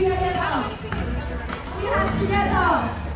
七点钟你还七点钟